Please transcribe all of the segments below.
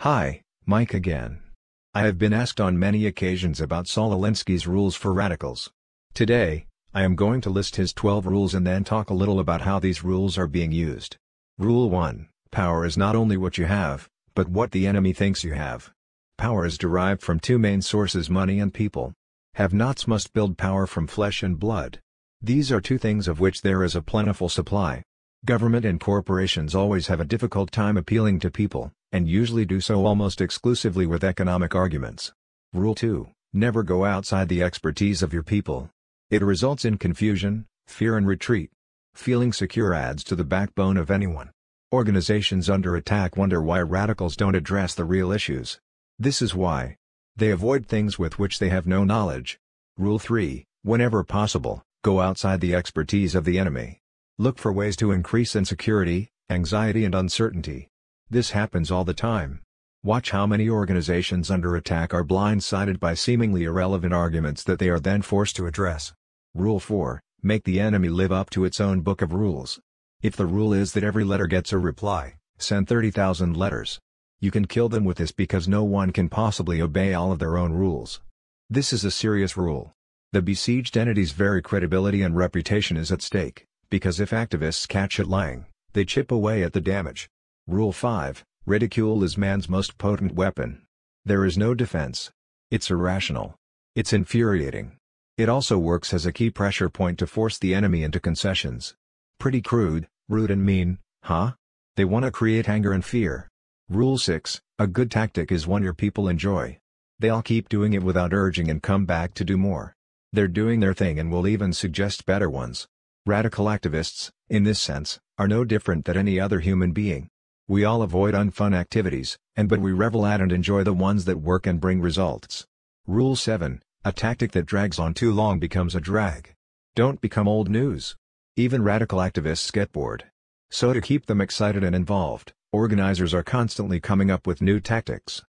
Hi, Mike again. I have been asked on many occasions about Saul Alinsky's rules for radicals. Today, I am going to list his 12 rules and then talk a little about how these rules are being used. Rule 1 Power is not only what you have, but what the enemy thinks you have. Power is derived from two main sources money and people. Have-nots must build power from flesh and blood. These are two things of which there is a plentiful supply. Government and corporations always have a difficult time appealing to people, and usually do so almost exclusively with economic arguments. Rule 2. Never go outside the expertise of your people. It results in confusion, fear and retreat. Feeling secure adds to the backbone of anyone. Organizations under attack wonder why radicals don't address the real issues. This is why. They avoid things with which they have no knowledge. Rule 3. Whenever possible, Go outside the expertise of the enemy. Look for ways to increase insecurity, anxiety and uncertainty. This happens all the time. Watch how many organizations under attack are blindsided by seemingly irrelevant arguments that they are then forced to address. Rule 4. Make the enemy live up to its own book of rules. If the rule is that every letter gets a reply, send 30,000 letters. You can kill them with this because no one can possibly obey all of their own rules. This is a serious rule. The besieged entity's very credibility and reputation is at stake, because if activists catch it lying, they chip away at the damage. Rule 5 Ridicule is man's most potent weapon. There is no defense. It's irrational. It's infuriating. It also works as a key pressure point to force the enemy into concessions. Pretty crude, rude and mean, huh? They want to create anger and fear. Rule 6 A good tactic is one your people enjoy. They'll keep doing it without urging and come back to do more. They're doing their thing and will even suggest better ones. Radical activists, in this sense, are no different than any other human being. We all avoid unfun activities, and but we revel at and enjoy the ones that work and bring results. Rule 7 A tactic that drags on too long becomes a drag. Don't become old news. Even radical activists get bored. So to keep them excited and involved, organizers are constantly coming up with new tactics.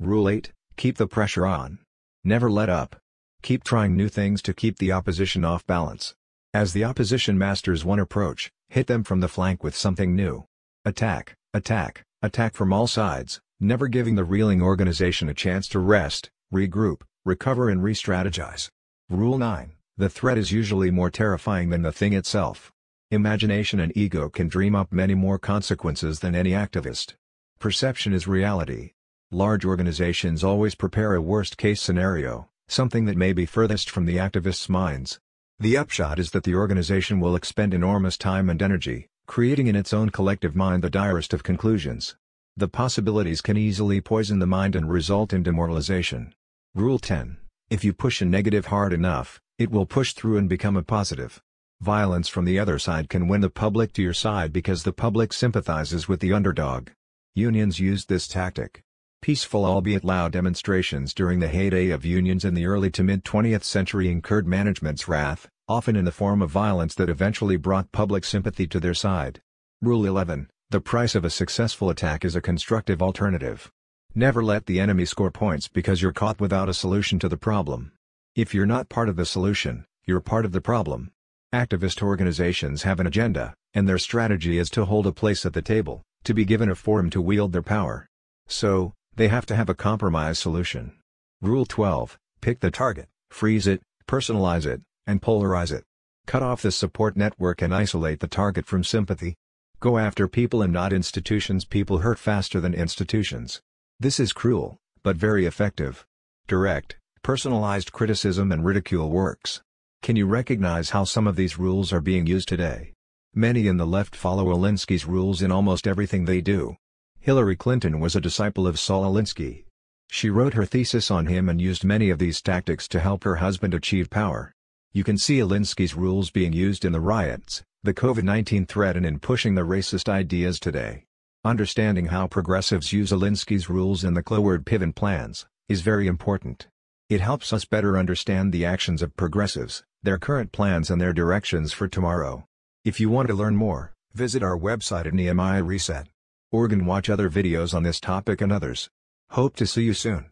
Rule 8 Keep the pressure on. Never let up. Keep trying new things to keep the opposition off balance. As the opposition masters one approach, hit them from the flank with something new. Attack, attack, attack from all sides, never giving the reeling organization a chance to rest, regroup, recover and re-strategize. Rule 9 The threat is usually more terrifying than the thing itself. Imagination and ego can dream up many more consequences than any activist. Perception is reality. Large organizations always prepare a worst-case scenario, something that may be furthest from the activists' minds. The upshot is that the organization will expend enormous time and energy, creating in its own collective mind the direst of conclusions. The possibilities can easily poison the mind and result in demoralization. Rule 10. If you push a negative hard enough, it will push through and become a positive. Violence from the other side can win the public to your side because the public sympathizes with the underdog. Unions used this tactic. Peaceful albeit loud demonstrations during the heyday of unions in the early to mid-20th century incurred management's wrath, often in the form of violence that eventually brought public sympathy to their side. Rule 11, the price of a successful attack is a constructive alternative. Never let the enemy score points because you're caught without a solution to the problem. If you're not part of the solution, you're part of the problem. Activist organizations have an agenda, and their strategy is to hold a place at the table, to be given a forum to wield their power. So, they have to have a compromise solution. Rule 12, pick the target, freeze it, personalize it, and polarize it. Cut off the support network and isolate the target from sympathy. Go after people and not institutions people hurt faster than institutions. This is cruel, but very effective. Direct, personalized criticism and ridicule works. Can you recognize how some of these rules are being used today? Many in the left follow Alinsky's rules in almost everything they do. Hillary Clinton was a disciple of Saul Alinsky. She wrote her thesis on him and used many of these tactics to help her husband achieve power. You can see Alinsky's rules being used in the riots, the COVID-19 threat and in pushing the racist ideas today. Understanding how progressives use Alinsky's rules in the Cloward Piven plans, is very important. It helps us better understand the actions of progressives, their current plans and their directions for tomorrow. If you want to learn more, visit our website at Nehemiah Reset. Org and watch other videos on this topic and others. Hope to see you soon.